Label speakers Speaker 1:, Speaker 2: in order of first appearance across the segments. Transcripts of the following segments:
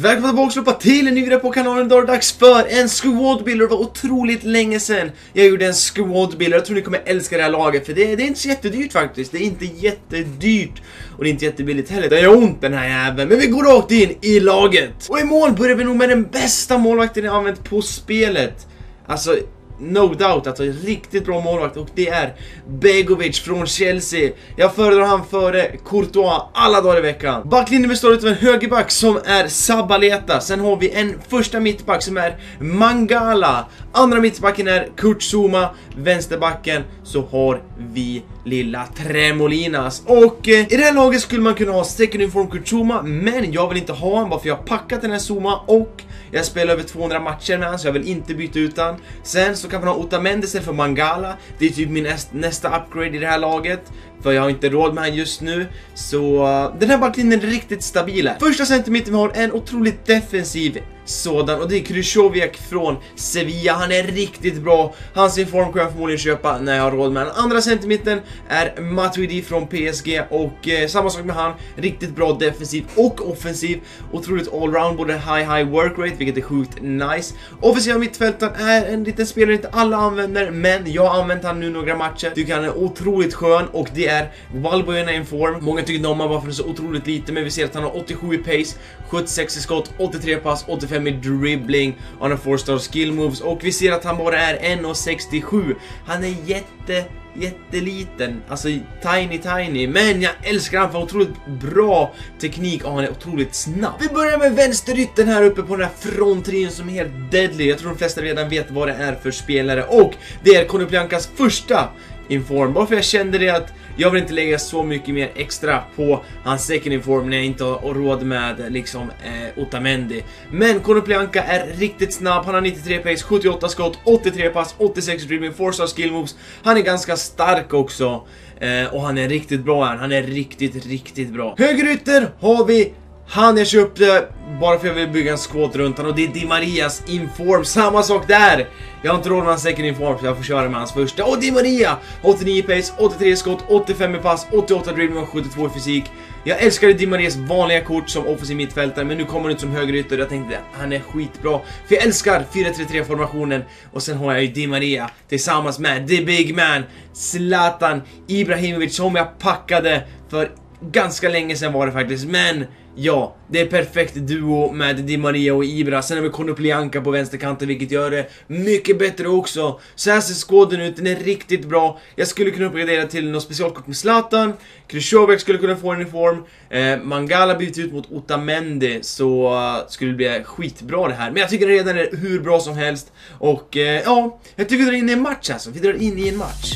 Speaker 1: Välkomna tillbaka släppa till en ny video på kanalen. Idag är det dags för en squad builder. Det var otroligt länge sedan jag gjorde en squad builder. Jag tror ni kommer älska det här laget för det, det är inte så jättedyrt faktiskt. Det är inte jättedyrt och det är inte jättebilligt heller. Det gör ont den här jäveln. Men vi går rakt in i laget. Och i mål börjar vi nog med den bästa målvakten jag använt på spelet. Alltså no doubt, alltså riktigt bra målvakt och det är Begovic från Chelsea. Jag föredrar han före Courtois alla dagar i veckan. Backlinjen består av en högerback som är Sabaleta. Sen har vi en första mittback som är Mangala. Andra mittbacken är Kurt Zuma. Vänsterbacken så har vi lilla Tremolinas. Och eh, i det här laget skulle man kunna ha second uniform Kurt men jag vill inte ha honom bara för jag har packat den här Zuma och jag spelar över 200 matcher med honom så jag vill inte byta ut han. Sen så kan man ha Otamendi istället för Mangala. Det är typ min nästa upgrade i det här laget. För jag har inte råd med han just nu. Så uh, den här backlinjen är riktigt stabil. Första centimeter vi har en otroligt defensiv sådan och det är Krychowiak från Sevilla. Han är riktigt bra. Hans inform kan jag förmodligen köpa när jag har råd med den. Andra centimetern är Matuidi från PSG och eh, samma sak med han. Riktigt bra defensiv och offensiv. Otroligt allround, både high high work rate, vilket är sjukt nice. Offensiva mittfältaren är en liten spelare inte alla använder, men jag har använt han nu några matcher. Tycker han är otroligt skön och det är Valbuena inform. Många tycker om honom bara för att han är så otroligt lite, men vi ser att han har 87 i pace, 76 i skott, 83 pass, 85 i dribbling, han har 4 star skill moves och vi ser att han bara är 1,67. Han är jätte jätteliten, alltså tiny tiny, men jag älskar han för otroligt bra teknik och han är otroligt snabb. Vi börjar med vänsterytten här uppe på den här fronttrion som är helt deadly. Jag tror de flesta redan vet vad det är för spelare och det är Konoplyankas första inform, bara för jag kände det att jag vill inte lägga så mycket mer extra på hans second inform när jag inte har råd med liksom eh, Otamendi. Men Konoplyanka är riktigt snabb, han har 93 pace, 78 skott, 83 pass, 86 dribbling, 4 star skill moves. Han är ganska stark också. Eh, och han är riktigt bra här, han är riktigt, riktigt bra. Högerytter har vi han jag köpte bara för att jag vill bygga en squat runt honom och det är Di Marias inform, samma sak där! Jag har inte råd med hans second inform så jag får köra med hans första. Och Di Maria! 89 pace, 83 skott, 85 i pass, 88 dribbling och 72 i fysik. Jag älskade Di Marias vanliga kort som offensiv mittfältare men nu kommer han ut som högerytter och jag tänkte han är skitbra. För jag älskar 4-3-3 formationen och sen har jag ju Di Maria tillsammans med The Big Man, Zlatan Ibrahimovic som jag packade för ganska länge sedan var det faktiskt men Ja, det är perfekt duo med Di Maria och Ibra. Sen har vi Konoplyanka på vänsterkanten vilket gör det mycket bättre också. Så här ser skåden ut, den är riktigt bra. Jag skulle kunna uppgradera till något specialkort med Zlatan. Krychowiak skulle kunna få en form, Eh, Mangala bytt ut mot Otamendi så uh, skulle det bli skitbra det här. Men jag tycker det redan är hur bra som helst. Och uh, ja, jag tycker vi drar in i en match alltså. Vi drar in i en match.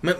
Speaker 1: Men...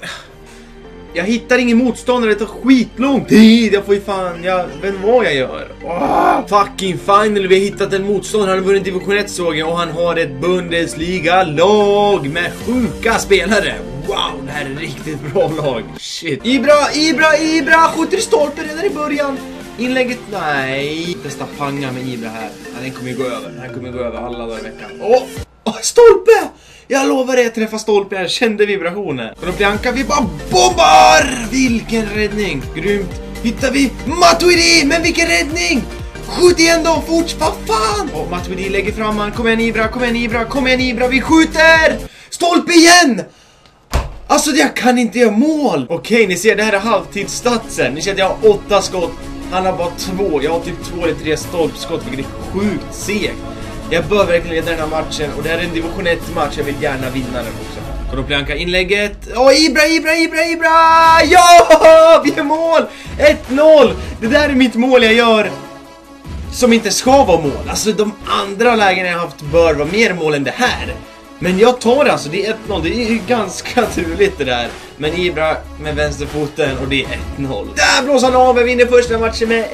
Speaker 1: Jag hittar ingen motståndare, det tar skitlång tid. Jag får ju fan, jag vet inte vad jag gör. Oh, fucking finally, vi har hittat en motståndare. Han har vunnit division 1 såg jag och han har ett Bundesliga-lag med sjuka spelare. Wow, det här är ett riktigt bra lag. Shit. Ibra, Ibra, Ibra! Skjuter i stolpen redan i början. Inlägget, nej. Testa panga med Ibra här. Ja, den kommer ju gå över. Den kommer gå över alla dagar i veckan. Åh! Oh, stolpe! Jag lovar dig att träffa stolpen, jag kände vibrationen. Kolla Bianca, vi bara bombar! Vilken räddning! Grymt! Hittar vi Matuidi! Men vilken räddning! Skjut igen då, fort, vad fan! Och Matuidi lägger fram han, kom igen Ibra, kom igen Ibra, kom igen Ibra, vi skjuter! Stolpe igen! Alltså jag kan inte göra mål! Okej, ni ser det här är halvtidsstatsen. Ni ser att jag har åtta skott. Han har bara två, jag har typ två eller tre stolpskott vilket är sjukt segt. Jag bör verkligen leda den här matchen och det här är en division 1 match, jag vill gärna vinna den också. Konoplianka, inlägget. Åh, oh, Ibra, Ibra, Ibra, Ibra! Ja! Vi är mål! 1-0! Det där är mitt mål jag gör. Som inte ska vara mål. Alltså de andra lägena jag haft bör vara mer mål än det här. Men jag tar det alltså, det är 1-0, det är ju ganska turligt det där. Men Ibra med vänsterfoten och det är 1-0. Där blåser han av, vi vinner första matchen med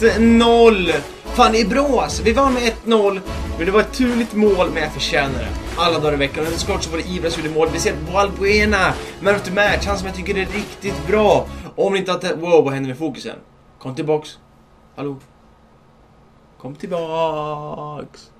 Speaker 1: 1-0! Fan, det är bra alltså. Vi vann med 1-0, men det var ett turligt mål, men jag förtjänar det. Alla dagar i veckan. Och såklart så var det Ibra som gjorde mål. Vi ser Valbuena, man of the match, han som jag tycker är riktigt bra. Om ni inte har Wow, vad händer med fokusen? Kom tillbaks. Hallå? Kom tillbaks.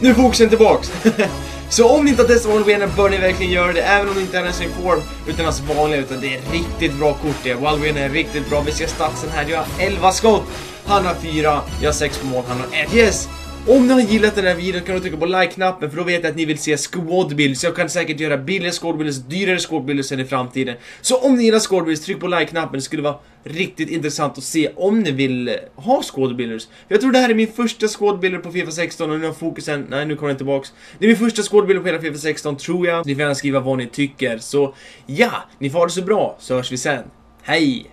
Speaker 1: Nu är fokusen tillbaks! Så om ni inte har testat Wildwinner bör ni verkligen göra det, även om ni inte är ens i form utan hans vanliga, utan det är riktigt bra kort det. Wildwinner är riktigt bra, vi ser statsen här, jag har 11 skott, han har 4, jag har 6 på mål, han har 1. Yes! Om ni har gillat den här videon kan du trycka på like-knappen för då vet jag att ni vill se squadbills. Så Jag kan säkert göra billigare squadbills, dyrare squadbills sen i framtiden. Så om ni gillar squadbills, tryck på like-knappen. Det skulle vara riktigt intressant att se om ni vill eh, ha squad. Jag tror det här är min första squad på FIFA 16 och nu har fokusen, nej nu kommer den tillbaks. Det är min första squad på hela FIFA 16 tror jag. Ni får gärna skriva vad ni tycker. Så ja, ni får ha det så bra så hörs vi sen. Hej!